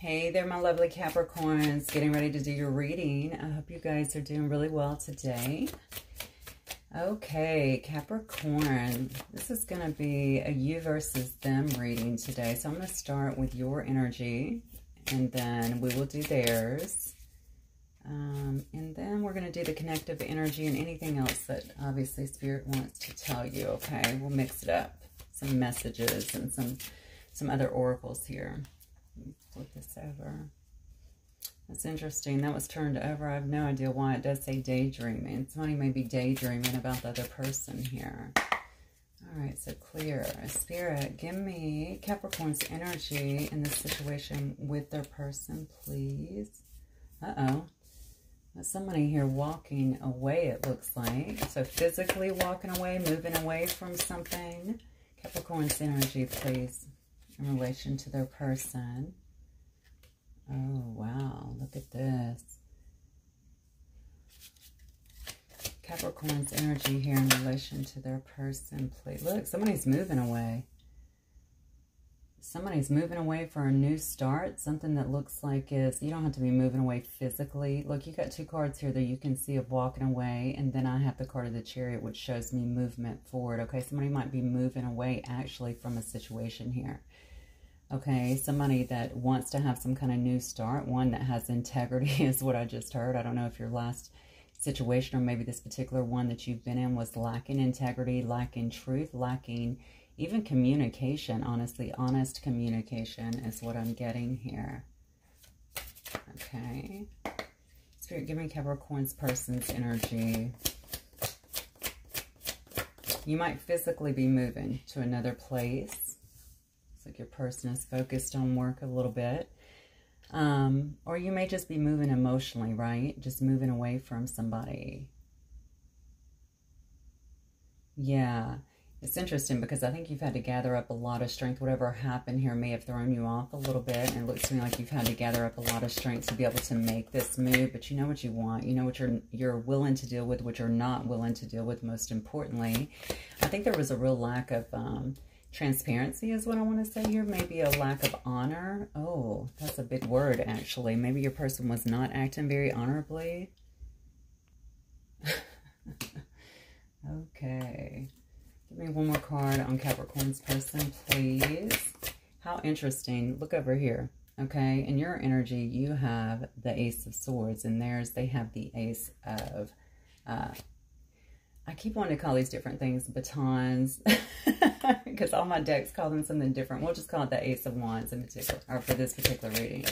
Hey there, my lovely Capricorns. Getting ready to do your reading. I hope you guys are doing really well today. Okay, Capricorn. This is going to be a you versus them reading today. So I'm going to start with your energy, and then we will do theirs. Um, and then we're going to do the connective energy and anything else that obviously Spirit wants to tell you, okay? We'll mix it up. Some messages and some, some other oracles here flip this over. That's interesting. That was turned over. I have no idea why it does say daydreaming. Somebody may be daydreaming about the other person here. All right, so clear. Spirit, give me Capricorn's energy in this situation with their person, please. Uh-oh. There's somebody here walking away, it looks like. So physically walking away, moving away from something. Capricorn's energy, please, in relation to their person. Oh, wow. Look at this. Capricorn's energy here in relation to their person. Please. Look, somebody's moving away. Somebody's moving away for a new start. Something that looks like is, you don't have to be moving away physically. Look, you got two cards here that you can see of walking away. And then I have the card of the chariot, which shows me movement forward. Okay, somebody might be moving away actually from a situation here okay somebody that wants to have some kind of new start one that has integrity is what i just heard. I don't know if your last situation or maybe this particular one that you've been in was lacking integrity lacking truth lacking even communication. Honestly honest communication is what i'm getting here. Okay. Spirit give me capricorn's person's energy. You might physically be moving to another place Looks like your person is focused on work a little bit. Um, or you may just be moving emotionally, right? Just moving away from somebody. Yeah. It's interesting because I think you've had to gather up a lot of strength. Whatever happened here may have thrown you off a little bit. And it looks to me like you've had to gather up a lot of strength to be able to make this move. But you know what you want. You know what you're, you're willing to deal with, what you're not willing to deal with, most importantly. I think there was a real lack of... Um, Transparency is what I want to say here. Maybe a lack of honor. Oh, that's a big word, actually. Maybe your person was not acting very honorably. okay. Give me one more card on Capricorn's person, please. How interesting. Look over here. Okay, in your energy, you have the Ace of Swords, and theirs, they have the Ace of uh, I keep wanting to call these different things batons because all my decks call them something different. We'll just call it the Ace of Wands in particular, or for this particular reading.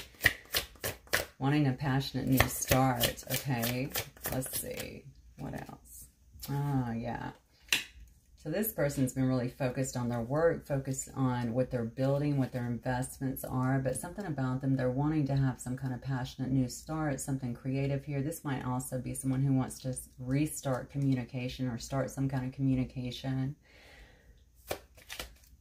Wanting a passionate new start. Okay, let's see. What else? Oh, yeah. So this person's been really focused on their work, focused on what they're building, what their investments are, but something about them, they're wanting to have some kind of passionate new start, something creative here. This might also be someone who wants to restart communication or start some kind of communication.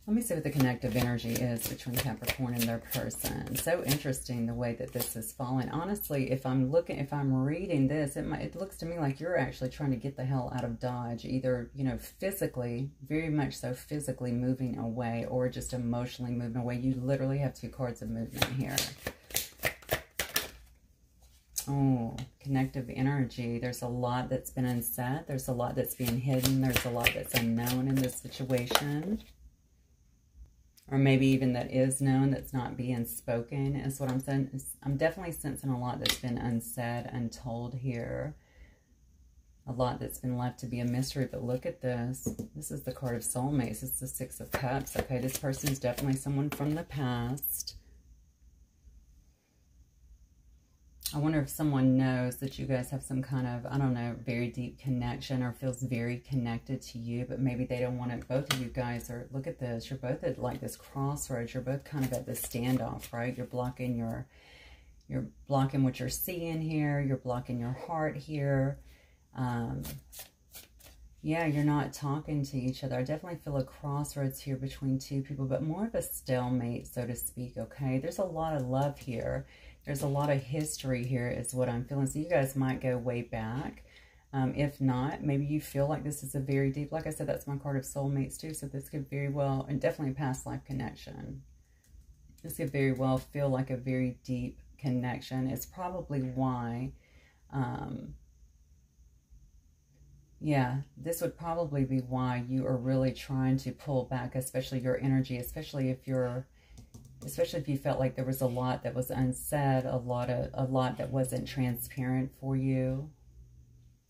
Let me see what the connective energy is between Capricorn and their person. So interesting the way that this is falling. Honestly, if I'm looking, if I'm reading this, it might, it looks to me like you're actually trying to get the hell out of Dodge. Either, you know, physically, very much so physically moving away or just emotionally moving away. You literally have two cards of movement here. Oh, connective energy. There's a lot that's been unsaid. There's a lot that's being hidden. There's a lot that's unknown in this situation or maybe even that is known that's not being spoken is what I'm saying. I'm definitely sensing a lot that's been unsaid, untold here. A lot that's been left to be a mystery, but look at this. This is the card of soulmates. It's the Six of Cups. Okay, this person is definitely someone from the past. I wonder if someone knows that you guys have some kind of, I don't know, very deep connection or feels very connected to you, but maybe they don't want it. Both of you guys are, look at this, you're both at like this crossroads. You're both kind of at this standoff, right? You're blocking your, you're blocking what you're seeing here. You're blocking your heart here. Um, yeah, you're not talking to each other. I definitely feel a crossroads here between two people, but more of a stalemate, so to speak, okay? There's a lot of love here there's a lot of history here is what I'm feeling. So you guys might go way back. Um, if not, maybe you feel like this is a very deep, like I said, that's my card of soulmates too. So this could very well, and definitely a past life connection. This could very well feel like a very deep connection. It's probably why, um, yeah, this would probably be why you are really trying to pull back, especially your energy, especially if you're, especially if you felt like there was a lot that was unsaid, a lot of, a lot that wasn't transparent for you,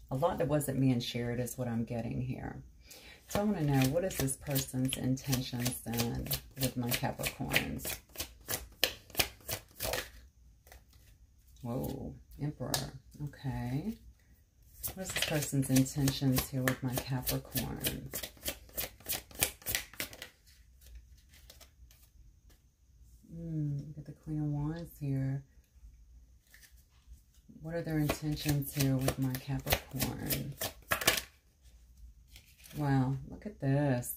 a lot that wasn't being shared is what I'm getting here. So I want to know, what is this person's intentions then with my Capricorns? Whoa, Emperor. Okay. What is this person's intentions here with my Capricorn? Hmm, get the Queen of Wands here. What their intentions here with my Capricorn? Wow, look at this.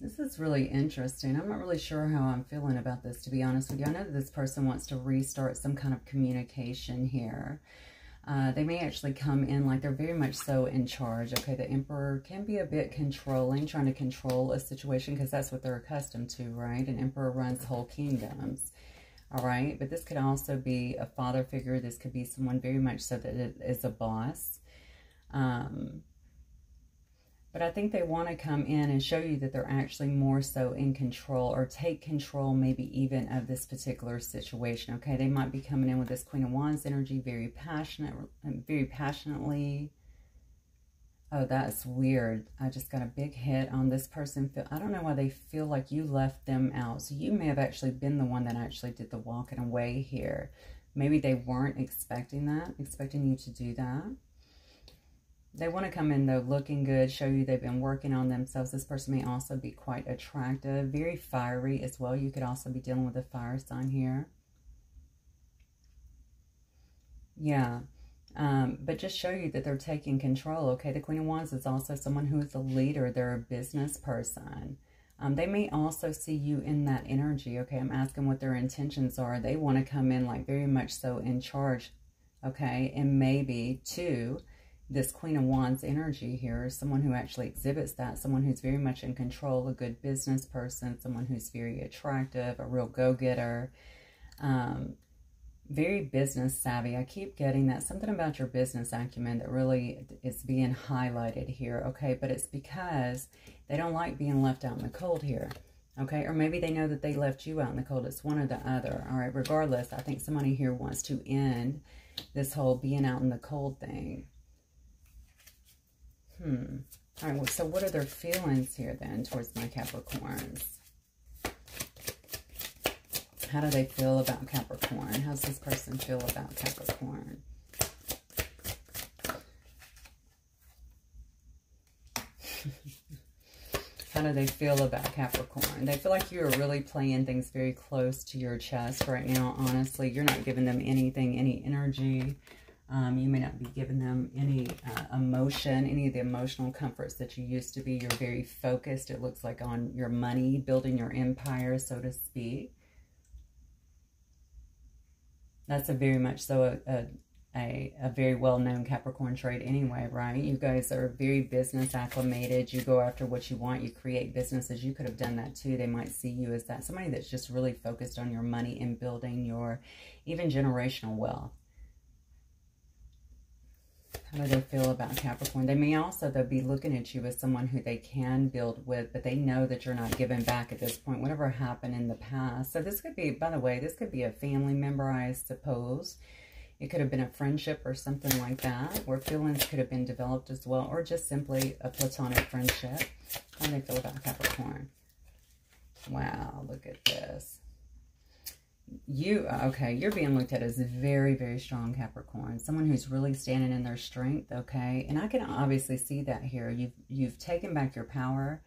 This is really interesting. I'm not really sure how I'm feeling about this, to be honest with you. I know that this person wants to restart some kind of communication here. Uh, they may actually come in like they're very much so in charge. Okay, the Emperor can be a bit controlling, trying to control a situation because that's what they're accustomed to, right? An Emperor runs whole kingdoms, all right? But this could also be a father figure. This could be someone very much so that it is a boss. Um, but I think they want to come in and show you that they're actually more so in control or take control maybe even of this particular situation. Okay, they might be coming in with this Queen of Wands energy very passionate, very passionately. Oh, that's weird. I just got a big hit on this person. I don't know why they feel like you left them out. So you may have actually been the one that actually did the walking away here. Maybe they weren't expecting that, expecting you to do that. They want to come in, though, looking good, show you they've been working on themselves. This person may also be quite attractive, very fiery as well. You could also be dealing with a fire sign here. Yeah. Um, but just show you that they're taking control, okay? The Queen of Wands is also someone who is a leader. They're a business person. Um, they may also see you in that energy, okay? I'm asking what their intentions are. They want to come in like very much so in charge, okay? And maybe, too, this Queen of Wands energy here, someone who actually exhibits that, someone who's very much in control, a good business person, someone who's very attractive, a real go-getter, um, very business savvy. I keep getting that. Something about your business acumen that really is being highlighted here, okay? But it's because they don't like being left out in the cold here, okay? Or maybe they know that they left you out in the cold. It's one or the other, all right? Regardless, I think somebody here wants to end this whole being out in the cold thing, Hmm. All right, well, so what are their feelings here then towards my Capricorns? How do they feel about Capricorn? How does this person feel about Capricorn? How do they feel about Capricorn? They feel like you're really playing things very close to your chest right now. Honestly, you're not giving them anything, any energy. Um, you may not be giving them any uh, emotion, any of the emotional comforts that you used to be. You're very focused, it looks like, on your money, building your empire, so to speak. That's a very much so a, a, a very well-known Capricorn trait anyway, right? You guys are very business acclimated. You go after what you want. You create businesses. You could have done that too. They might see you as that. Somebody that's just really focused on your money and building your even generational wealth. How do they feel about Capricorn? They may also, though, be looking at you as someone who they can build with, but they know that you're not giving back at this point, whatever happened in the past. So this could be, by the way, this could be a family member, I suppose. It could have been a friendship or something like that, where feelings could have been developed as well, or just simply a platonic friendship. How do they feel about Capricorn? Wow, look at this you, okay, you're being looked at as a very, very strong Capricorn. Someone who's really standing in their strength, okay? And I can obviously see that here. You've, you've taken back your power.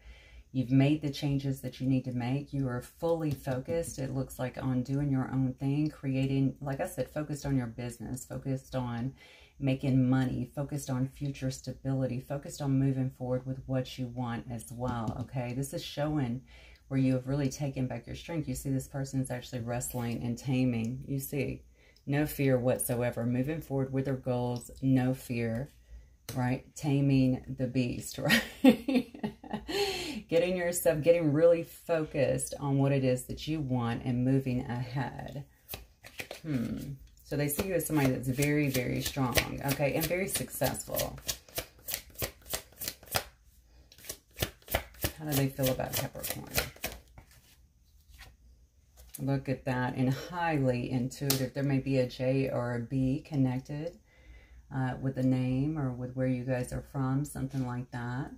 You've made the changes that you need to make. You are fully focused, it looks like, on doing your own thing, creating, like I said, focused on your business, focused on making money, focused on future stability, focused on moving forward with what you want as well, okay? This is showing where you have really taken back your strength. You see this person is actually wrestling and taming. You see no fear whatsoever. Moving forward with their goals, no fear, right? Taming the beast, right? getting yourself, getting really focused on what it is that you want and moving ahead. Hmm. So they see you as somebody that's very, very strong, okay, and very successful. How do they feel about Capricorn? Look at that, and highly intuitive. There may be a J or a B connected uh, with the name or with where you guys are from, something like that.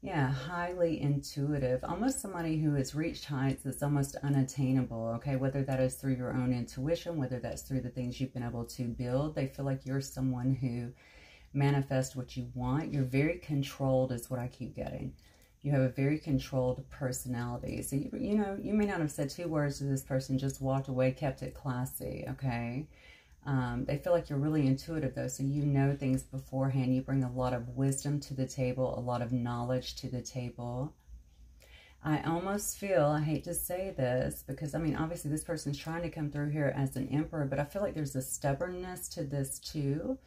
Yeah, highly intuitive. Almost somebody who has reached heights that's almost unattainable, okay? Whether that is through your own intuition, whether that's through the things you've been able to build. They feel like you're someone who manifests what you want. You're very controlled is what I keep getting. You have a very controlled personality. So, you, you know, you may not have said two words to this person, just walked away, kept it classy, okay? Um, they feel like you're really intuitive though, so you know things beforehand. You bring a lot of wisdom to the table, a lot of knowledge to the table. I almost feel, I hate to say this, because I mean, obviously this person's trying to come through here as an emperor, but I feel like there's a stubbornness to this too,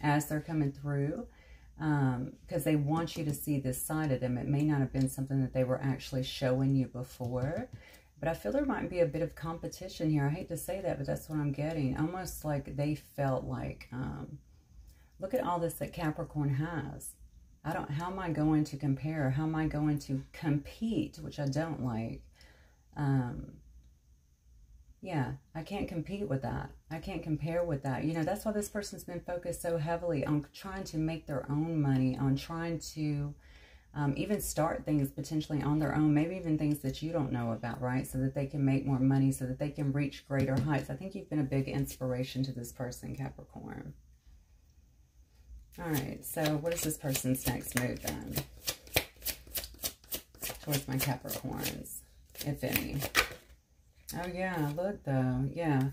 as they're coming through, because um, they want you to see this side of them. It may not have been something that they were actually showing you before, but I feel there might be a bit of competition here. I hate to say that, but that's what I'm getting. Almost like they felt like, um, look at all this that Capricorn has. I don't, how am I going to compare? How am I going to compete, which I don't like? Um, yeah, I can't compete with that. I can't compare with that. You know, that's why this person's been focused so heavily on trying to make their own money, on trying to um, even start things potentially on their own, maybe even things that you don't know about, right? So that they can make more money, so that they can reach greater heights. I think you've been a big inspiration to this person, Capricorn. All right, so what is this person's next move then? Towards my Capricorns, if any. Oh, yeah, look though, yeah.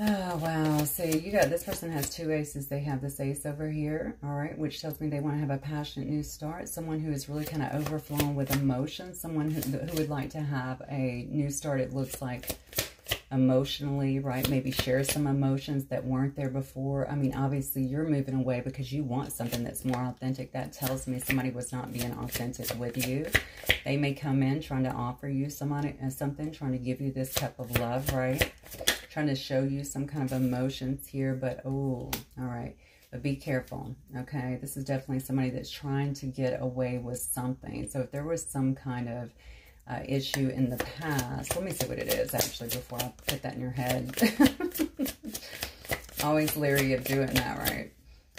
Oh, wow. See, you got this person has two aces. They have this ace over here, all right, which tells me they want to have a passionate new start. Someone who is really kind of overflowing with emotion. Someone who, who would like to have a new start, it looks like, emotionally, right? Maybe share some emotions that weren't there before. I mean, obviously, you're moving away because you want something that's more authentic. That tells me somebody was not being authentic with you. They may come in trying to offer you somebody, uh, something, trying to give you this type of love, right? trying to show you some kind of emotions here, but oh, all right. But be careful, okay? This is definitely somebody that's trying to get away with something. So if there was some kind of uh, issue in the past, let me see what it is actually before I put that in your head. Always leery of doing that, right?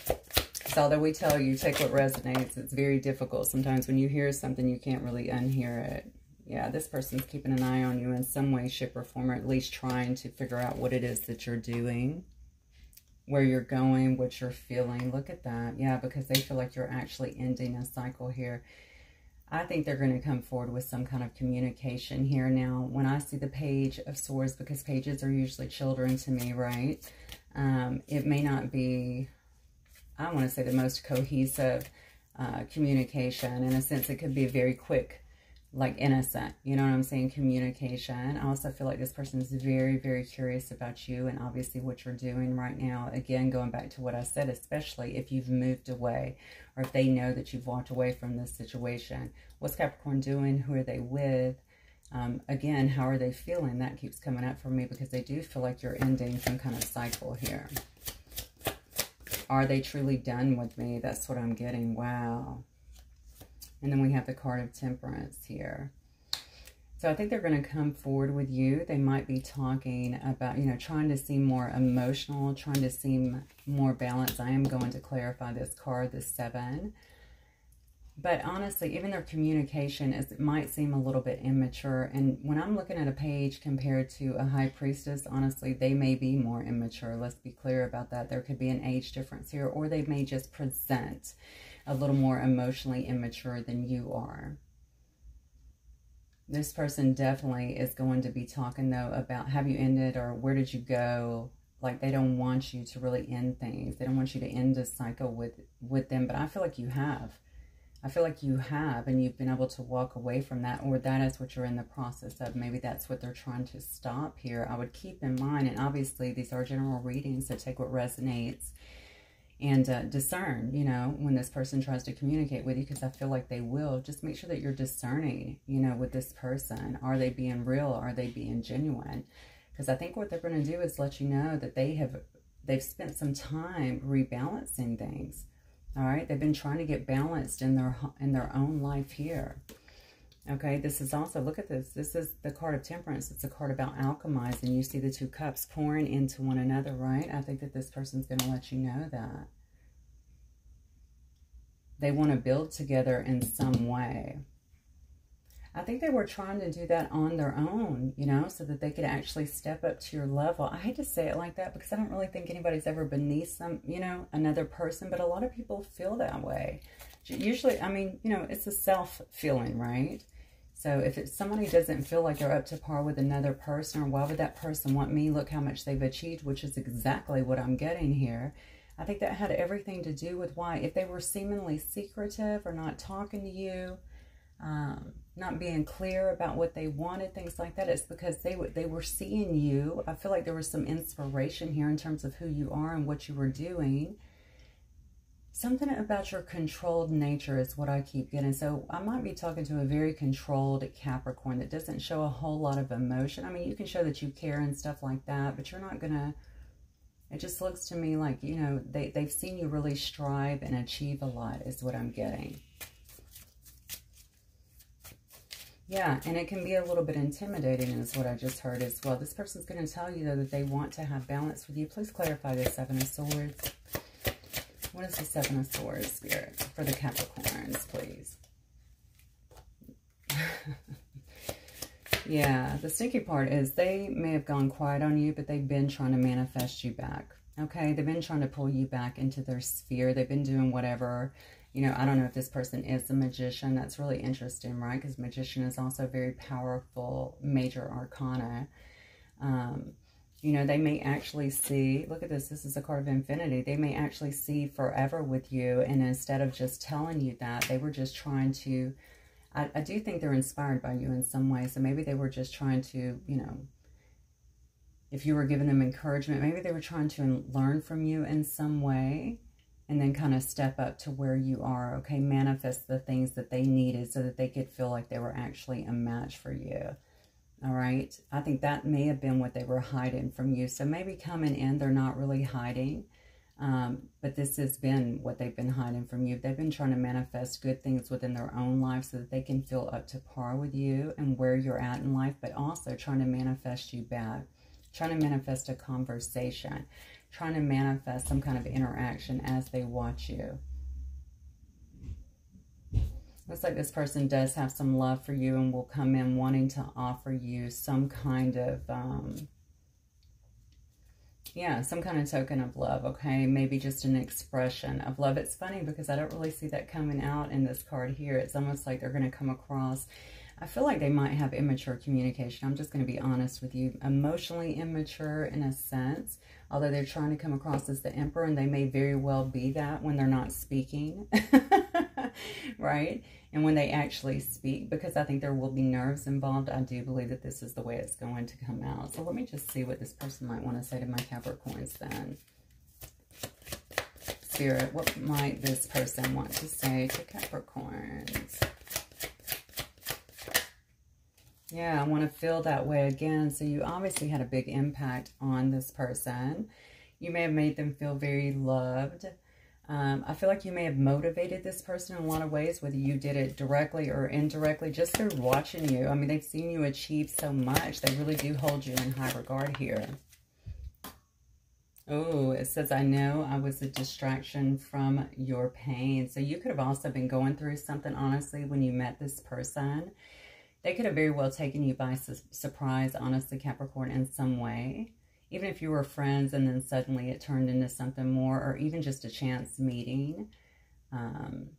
Because although we tell you, take what resonates, it's very difficult. Sometimes when you hear something, you can't really unhear it yeah, this person's keeping an eye on you in some way, shape, or form, or at least trying to figure out what it is that you're doing, where you're going, what you're feeling. Look at that. Yeah, because they feel like you're actually ending a cycle here. I think they're going to come forward with some kind of communication here. Now, when I see the page of swords, because pages are usually children to me, right? Um, it may not be, I want to say the most cohesive uh, communication. In a sense, it could be a very quick like innocent, you know what I'm saying? Communication. I also feel like this person is very, very curious about you and obviously what you're doing right now. Again, going back to what I said, especially if you've moved away or if they know that you've walked away from this situation. What's Capricorn doing? Who are they with? Um, again, how are they feeling? That keeps coming up for me because they do feel like you're ending some kind of cycle here. Are they truly done with me? That's what I'm getting. Wow. And then we have the card of temperance here. So I think they're going to come forward with you. They might be talking about, you know, trying to seem more emotional, trying to seem more balanced. I am going to clarify this card, the seven. But honestly, even their communication is it might seem a little bit immature. And when I'm looking at a page compared to a high priestess, honestly, they may be more immature. Let's be clear about that. There could be an age difference here, or they may just present a little more emotionally immature than you are. This person definitely is going to be talking, though, about have you ended or where did you go? Like, they don't want you to really end things. They don't want you to end a cycle with, with them, but I feel like you have. I feel like you have, and you've been able to walk away from that, or that is what you're in the process of. Maybe that's what they're trying to stop here. I would keep in mind, and obviously these are general readings, so take what resonates and uh, discern, you know, when this person tries to communicate with you, because I feel like they will. Just make sure that you're discerning, you know, with this person. Are they being real? Are they being genuine? Because I think what they're going to do is let you know that they have, they've spent some time rebalancing things. All right. They've been trying to get balanced in their, in their own life here. Okay, this is also, look at this. This is the card of temperance. It's a card about alchemizing. You see the two cups pouring into one another, right? I think that this person's going to let you know that. They want to build together in some way. I think they were trying to do that on their own, you know, so that they could actually step up to your level. I hate to say it like that because I don't really think anybody's ever beneath some, you know, another person, but a lot of people feel that way. Usually, I mean, you know, it's a self feeling, right? So if it's somebody doesn't feel like they're up to par with another person, or why would that person want me? Look how much they've achieved, which is exactly what I'm getting here. I think that had everything to do with why, if they were seemingly secretive or not talking to you, um, not being clear about what they wanted, things like that, it's because they, they were seeing you. I feel like there was some inspiration here in terms of who you are and what you were doing something about your controlled nature is what I keep getting. So I might be talking to a very controlled Capricorn that doesn't show a whole lot of emotion. I mean, you can show that you care and stuff like that, but you're not going to, it just looks to me like, you know, they, they've seen you really strive and achieve a lot is what I'm getting. Yeah, and it can be a little bit intimidating is what I just heard as well. This person's going to tell you, though, that they want to have balance with you. Please clarify the Seven of Swords. What is the Seven of Swords, Spirit, for the Capricorns, please? yeah, the sticky part is they may have gone quiet on you, but they've been trying to manifest you back. Okay, they've been trying to pull you back into their sphere. They've been doing whatever. You know, I don't know if this person is a magician. That's really interesting, right? Because magician is also a very powerful major arcana. Um, you know, they may actually see, look at this, this is a card of infinity. They may actually see forever with you. And instead of just telling you that, they were just trying to, I, I do think they're inspired by you in some way. So maybe they were just trying to, you know, if you were giving them encouragement, maybe they were trying to learn from you in some way and then kind of step up to where you are, okay? Manifest the things that they needed so that they could feel like they were actually a match for you. All right. I think that may have been what they were hiding from you. So maybe coming in, they're not really hiding. Um, but this has been what they've been hiding from you. They've been trying to manifest good things within their own life so that they can feel up to par with you and where you're at in life, but also trying to manifest you back, trying to manifest a conversation, trying to manifest some kind of interaction as they watch you. Looks like this person does have some love for you and will come in wanting to offer you some kind of, um, yeah, some kind of token of love, okay? Maybe just an expression of love. It's funny because I don't really see that coming out in this card here. It's almost like they're going to come across I feel like they might have immature communication. I'm just going to be honest with you. Emotionally immature in a sense, although they're trying to come across as the emperor, and they may very well be that when they're not speaking, right? And when they actually speak, because I think there will be nerves involved, I do believe that this is the way it's going to come out. So let me just see what this person might want to say to my Capricorns then. Spirit, what might this person want to say to Capricorns? Yeah, I want to feel that way again. So you obviously had a big impact on this person. You may have made them feel very loved. Um, I feel like you may have motivated this person in a lot of ways, whether you did it directly or indirectly, just through watching you. I mean, they've seen you achieve so much. They really do hold you in high regard here. Oh, it says, I know I was a distraction from your pain. So you could have also been going through something, honestly, when you met this person. They could have very well taken you by su surprise, honestly, Capricorn, in some way. Even if you were friends and then suddenly it turned into something more or even just a chance meeting. Um,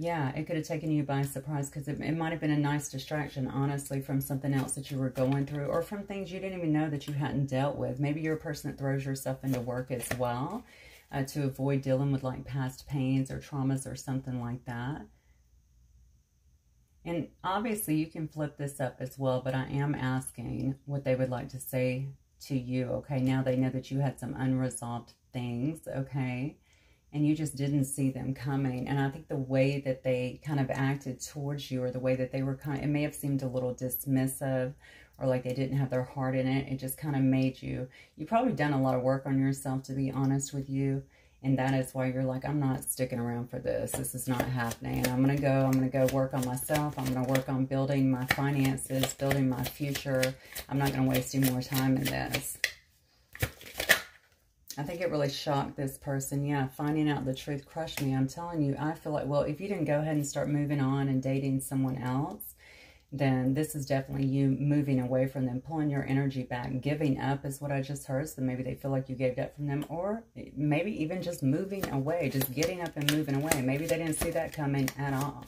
yeah, it could have taken you by surprise because it, it might have been a nice distraction, honestly, from something else that you were going through or from things you didn't even know that you hadn't dealt with. Maybe you're a person that throws yourself into work as well uh, to avoid dealing with like past pains or traumas or something like that. And obviously you can flip this up as well, but I am asking what they would like to say to you. Okay, now they know that you had some unresolved things, okay? And you just didn't see them coming. And I think the way that they kind of acted towards you or the way that they were kind of, it may have seemed a little dismissive or like they didn't have their heart in it. It just kind of made you, you probably done a lot of work on yourself to be honest with you. And that is why you're like, I'm not sticking around for this. This is not happening. I'm going to go, I'm going to go work on myself. I'm going to work on building my finances, building my future. I'm not going to waste any more time in this. I think it really shocked this person. Yeah, finding out the truth crushed me. I'm telling you, I feel like, well, if you didn't go ahead and start moving on and dating someone else, then this is definitely you moving away from them, pulling your energy back. Giving up is what I just heard. So maybe they feel like you gave up from them or maybe even just moving away, just getting up and moving away. Maybe they didn't see that coming at all.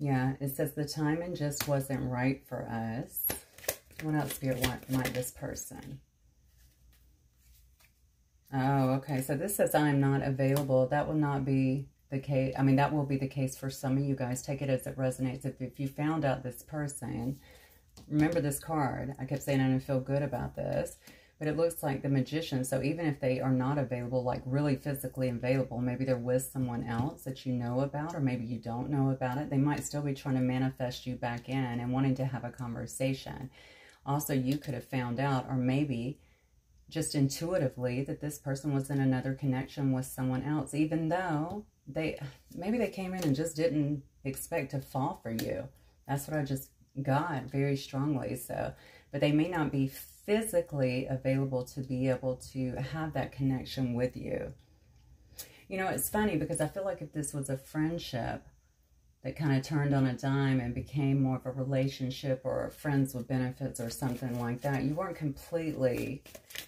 Yeah, it says the timing just wasn't right for us. What else, Spirit, want, might this person? Oh, okay. So this says I'm not available. That will not be the case. I mean, that will be the case for some of you guys. Take it as it resonates. If, if you found out this person, remember this card. I kept saying I don't feel good about this. But it looks like the magician. So even if they are not available, like really physically available, maybe they're with someone else that you know about, or maybe you don't know about it, they might still be trying to manifest you back in and wanting to have a conversation. Also, you could have found out, or maybe just intuitively, that this person was in another connection with someone else, even though they maybe they came in and just didn't expect to fall for you. That's what I just got very strongly. So, but they may not be physically available to be able to have that connection with you. You know, it's funny because I feel like if this was a friendship that kind of turned on a dime and became more of a relationship or friends with benefits or something like that, you weren't completely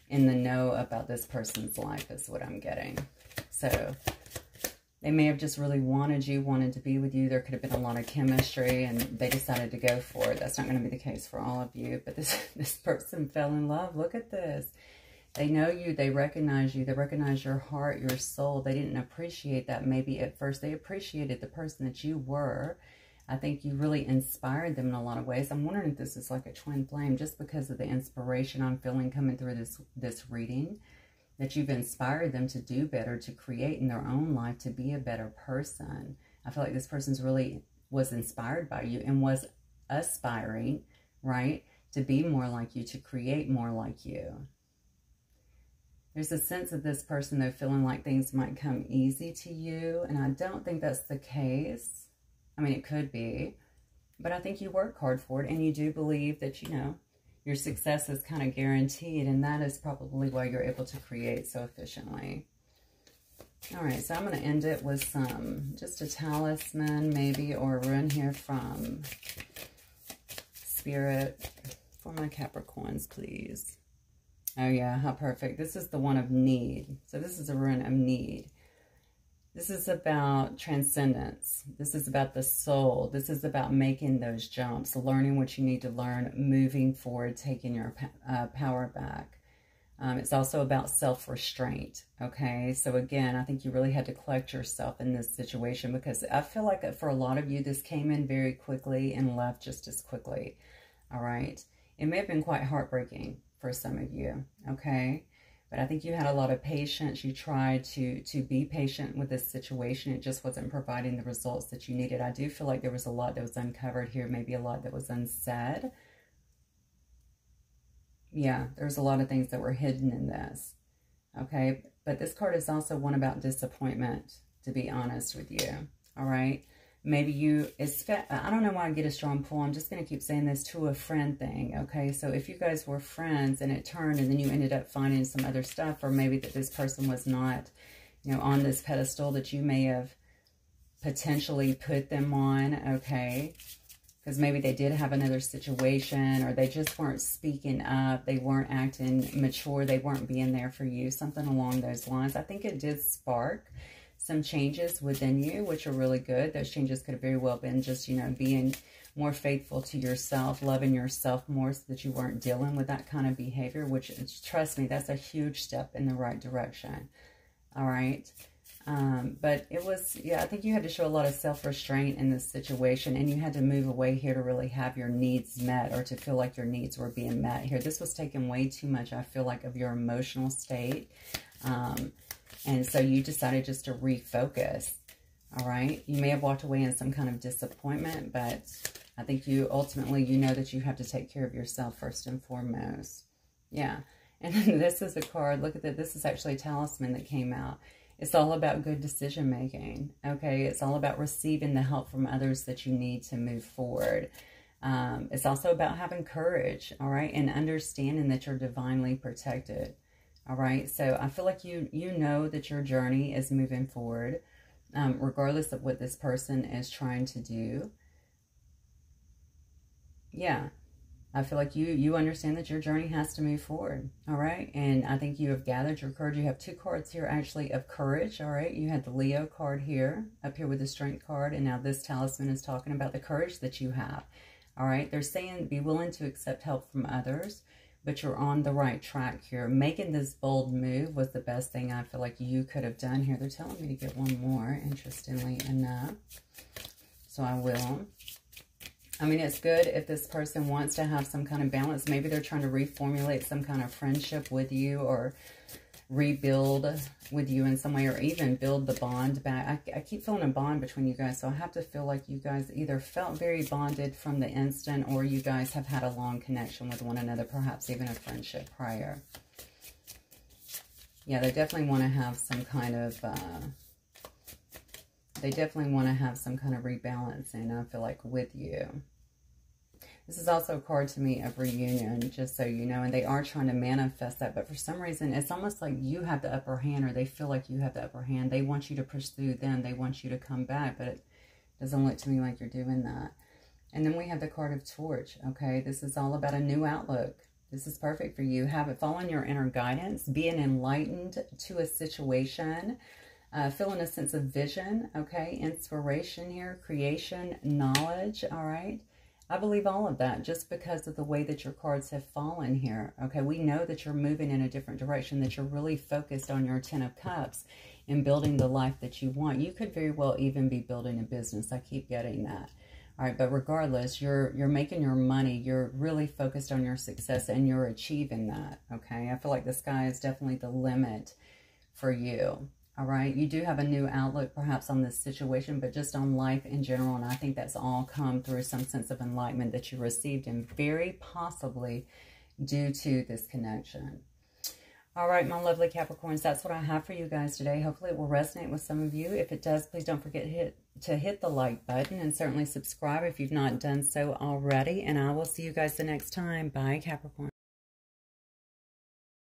in the know about this person's life is what I'm getting. So they may have just really wanted you, wanted to be with you. There could have been a lot of chemistry and they decided to go for it. That's not going to be the case for all of you. But this, this person fell in love. Look at this. They know you. They recognize you. They recognize your heart, your soul. They didn't appreciate that maybe at first. They appreciated the person that you were. I think you really inspired them in a lot of ways. I'm wondering if this is like a twin flame just because of the inspiration I'm feeling coming through this, this reading that you've inspired them to do better, to create in their own life, to be a better person. I feel like this person's really was inspired by you and was aspiring, right, to be more like you, to create more like you. There's a sense of this person, though, feeling like things might come easy to you, and I don't think that's the case. I mean, it could be, but I think you work hard for it, and you do believe that, you know, your success is kind of guaranteed, and that is probably why you're able to create so efficiently. All right, so I'm going to end it with some, just a talisman maybe, or a rune here from Spirit for my Capricorns, please. Oh yeah, how perfect. This is the one of need. So this is a rune of need. This is about transcendence. This is about the soul. This is about making those jumps, learning what you need to learn, moving forward, taking your uh, power back. Um, it's also about self-restraint, okay? So again, I think you really had to collect yourself in this situation because I feel like for a lot of you, this came in very quickly and left just as quickly, all right? It may have been quite heartbreaking for some of you, okay? But I think you had a lot of patience. You tried to, to be patient with this situation. It just wasn't providing the results that you needed. I do feel like there was a lot that was uncovered here, maybe a lot that was unsaid. Yeah, there's a lot of things that were hidden in this. Okay, but this card is also one about disappointment, to be honest with you. All right. Maybe you, it's, I don't know why I get a strong pull. I'm just going to keep saying this to a friend thing, okay? So if you guys were friends and it turned and then you ended up finding some other stuff or maybe that this person was not, you know, on this pedestal that you may have potentially put them on, okay? Because maybe they did have another situation or they just weren't speaking up. They weren't acting mature. They weren't being there for you. Something along those lines. I think it did spark some changes within you, which are really good. Those changes could have very well been just, you know, being more faithful to yourself, loving yourself more so that you weren't dealing with that kind of behavior, which, trust me, that's a huge step in the right direction. All right. Um, but it was, yeah, I think you had to show a lot of self-restraint in this situation and you had to move away here to really have your needs met or to feel like your needs were being met here. This was taking way too much, I feel like, of your emotional state. Um, and so you decided just to refocus, all right? You may have walked away in some kind of disappointment, but I think you ultimately, you know that you have to take care of yourself first and foremost. Yeah. And this is a card. Look at that. This is actually a talisman that came out. It's all about good decision making. Okay. It's all about receiving the help from others that you need to move forward. Um, it's also about having courage. All right. And understanding that you're divinely protected. All right. So I feel like you, you know that your journey is moving forward, um, regardless of what this person is trying to do. Yeah. I feel like you you understand that your journey has to move forward, all right? And I think you have gathered your courage. You have two cards here actually of courage, all right? You had the Leo card here, up here with the Strength card, and now this talisman is talking about the courage that you have, all right? They're saying be willing to accept help from others, but you're on the right track here. Making this bold move was the best thing I feel like you could have done here. They're telling me to get one more, interestingly enough. So I will. I mean, it's good if this person wants to have some kind of balance. Maybe they're trying to reformulate some kind of friendship with you or rebuild with you in some way or even build the bond back. I, I, keep feeling a bond between you guys, so I have to feel like you guys either felt very bonded from the instant or you guys have had a long connection with one another, perhaps even a friendship prior. Yeah, they definitely want to have some kind of... Uh, they definitely want to have some kind of rebalancing, I feel like, with you. This is also a card to me of reunion, just so you know, and they are trying to manifest that, but for some reason, it's almost like you have the upper hand, or they feel like you have the upper hand. They want you to pursue them. They want you to come back, but it doesn't look to me like you're doing that. And then we have the card of torch, okay? This is all about a new outlook. This is perfect for you. Have it follow in your inner guidance, being enlightened to a situation, uh, feeling a sense of vision, okay? Inspiration here, creation, knowledge, all right? I believe all of that just because of the way that your cards have fallen here. Okay, we know that you're moving in a different direction, that you're really focused on your Ten of Cups and building the life that you want. You could very well even be building a business. I keep getting that. All right, but regardless, you're you're making your money. You're really focused on your success and you're achieving that, okay? I feel like the sky is definitely the limit for you. All right. You do have a new outlook perhaps on this situation, but just on life in general. And I think that's all come through some sense of enlightenment that you received and very possibly due to this connection. All right, my lovely Capricorns, that's what I have for you guys today. Hopefully it will resonate with some of you. If it does, please don't forget hit, to hit the like button and certainly subscribe if you've not done so already. And I will see you guys the next time. Bye, Capricorn.